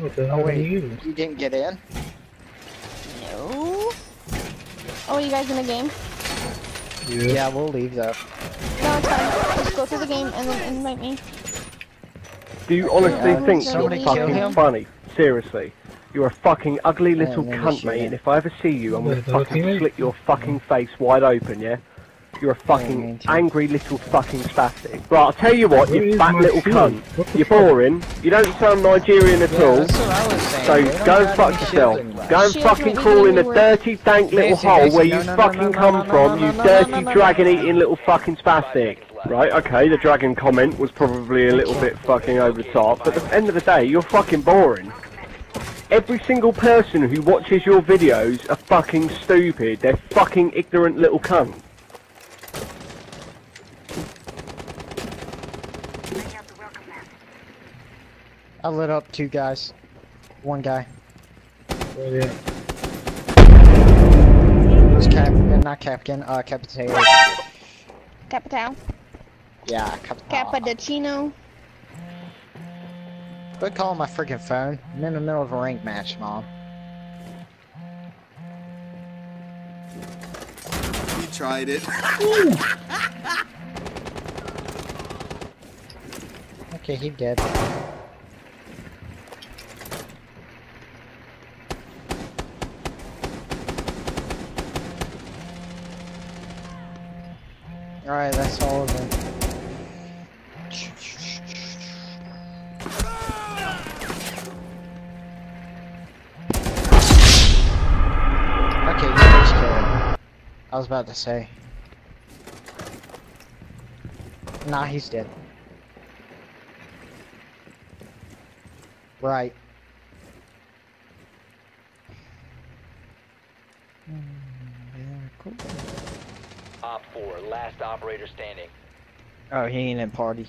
Oh, didn't get in? No. Oh, you guys in the game? Yeah. Yeah, we'll leave though. No, it's fine. Just go through the game and then invite me. Do you honestly Yeah, think somebody you're fucking him? funny? Seriously. You're a fucking ugly little maybe cunt, mate, and if I ever see you, I'm gonna fucking slit your fucking face wide open, yeah? You're a fucking angry little fucking spastic. Right, I'll tell you what, Where you is fat little shield? cunt. You're boring. You don't sound Nigerian at Yeah, all. that's what I was saying. So go and fuck yourself. Go and fucking crawl in a dirty, dank little hole where you no, no, fucking come no, no, from, you dirty, dragon-eating little fucking spastic. Right, okay, the dragon comment was probably a little bit fucking over the top, but at the end of the day, you're fucking boring. Every single person who watches your videos are fucking stupid. They're fucking ignorant little cunts. I lit up two guys. One guy. Oh, yeah. It was Cap, uh, not Captain, uh, Capitan. Capital. Yeah, Capitan. Cappuccino. Quit calling my freaking phone. I'm in the middle of a rank match, mom. You tried it. Okay, he dead. Alright, that's all of them. Okay, you just killed. I was about to say. Nah, he's dead. Right. Hmm, Op 4, last operator standing. Oh, he ain't in party.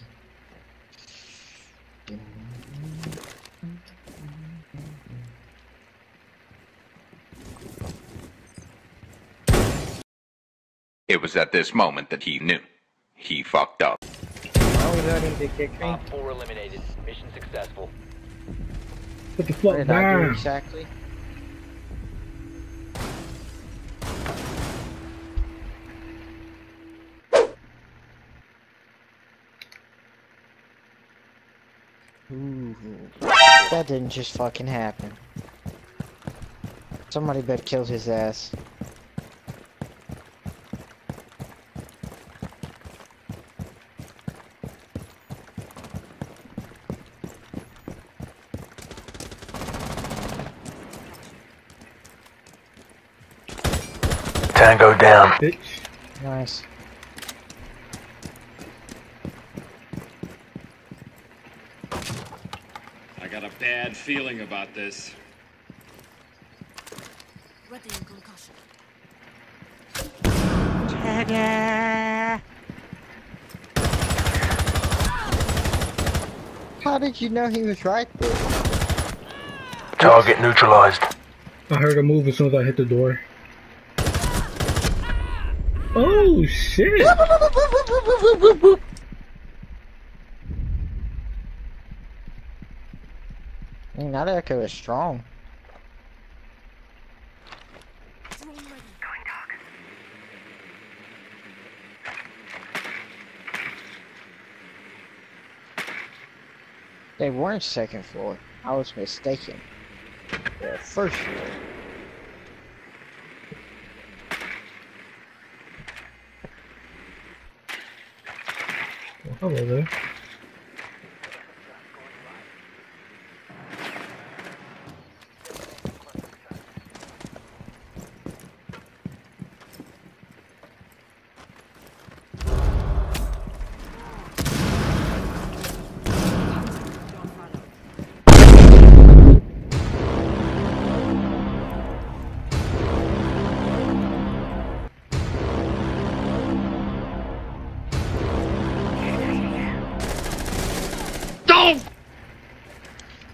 It was at this moment that he knew. He fucked up. Oh, we let him to kick me. Op 4 eliminated. Mission successful. Put the fuck did I do down. exactly? That didn't just fucking happen. Somebody better kill his ass. Tango down. Bitch. Nice. I got a bad feeling about this. How did you know he was right there? Target neutralized. I heard a move as soon as I hit the door. Oh shit! that echo is strong. They weren't second floor. I was mistaken. They're first floor. Hello there.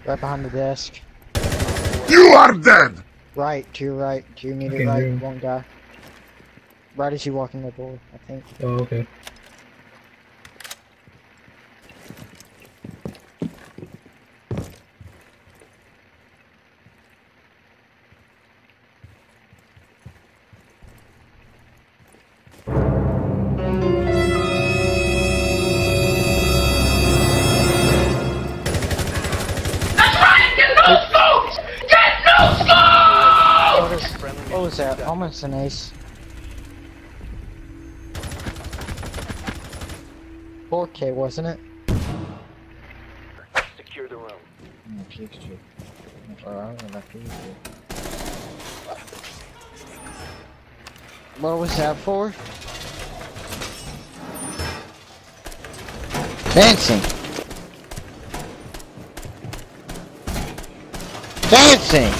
Right behind the desk. You are dead! Right, to your right, to your immediate Okay, right, here. one guy. Right as you walk in the door, I think. Oh, okay. Almost an ace. 4K, wasn't it? Secure the room. Mm, PXG. Or I don't know about PXG. What was that for? Dancing! Dancing!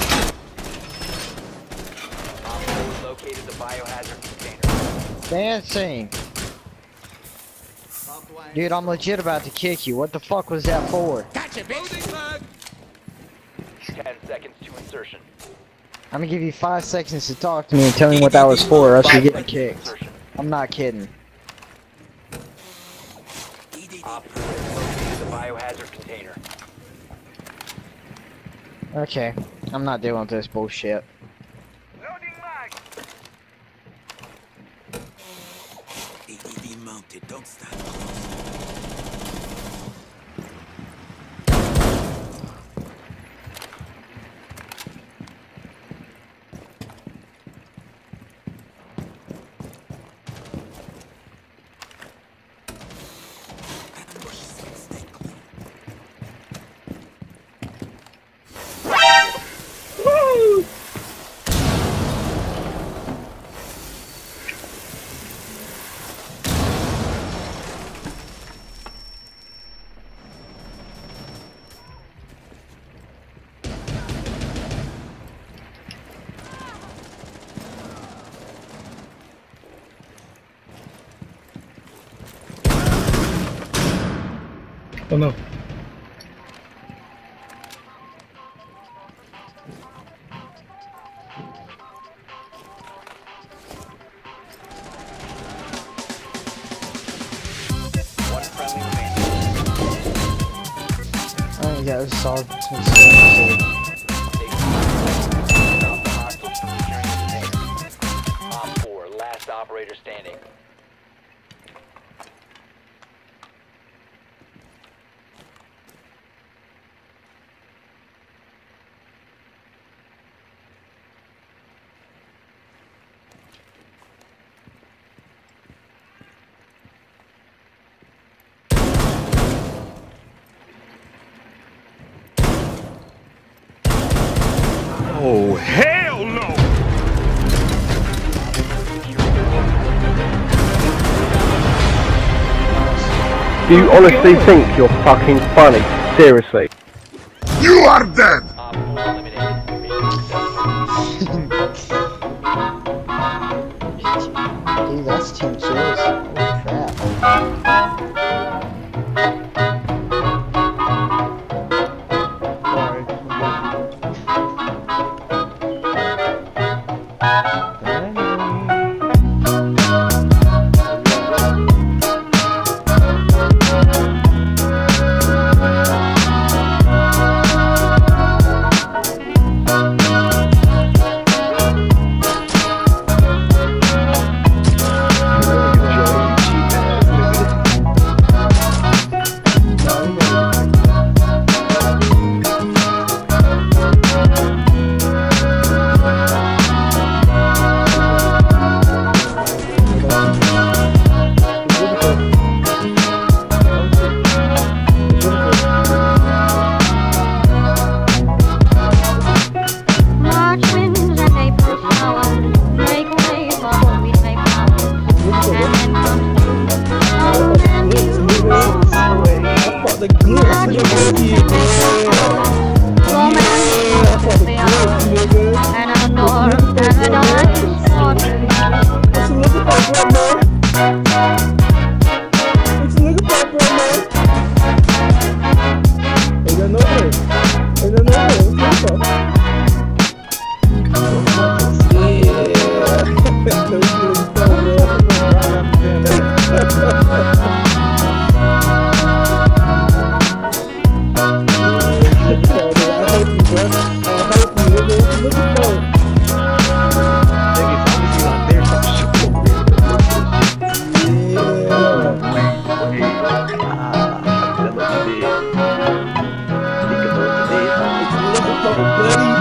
Op 4 located the biohazard container. Dancing! Dude, I'm legit about to kick you. What the fuck was that for? 10 seconds to insertion. I'm gonna give you five seconds to talk to me and tell me what that was for, or else you're getting kicked. I'm not kidding. Op 4 located the biohazard container. Okay, I'm not dealing with this bullshit. ADS mounted, don't stop. Oh no. One friendly remaining. I think that was solid between seven Stop the hostiles from securing the container. Op 4, last operator standing. Do you honestly think you're fucking funny? Seriously? You are dead! the glitz in your ear. Everybody.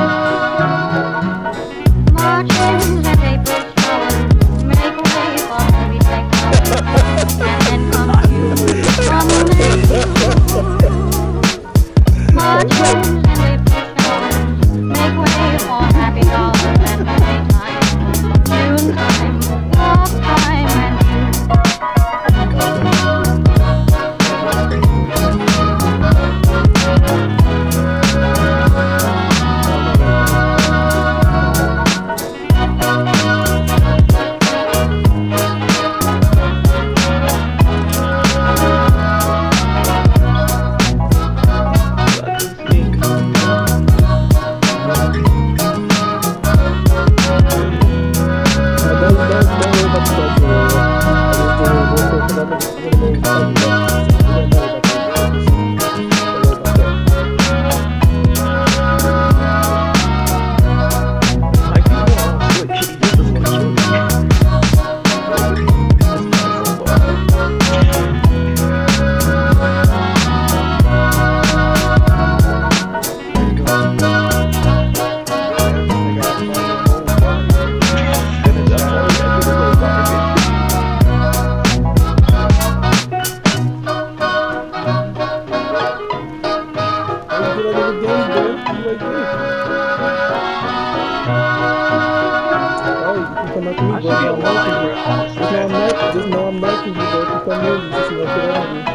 Bro.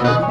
If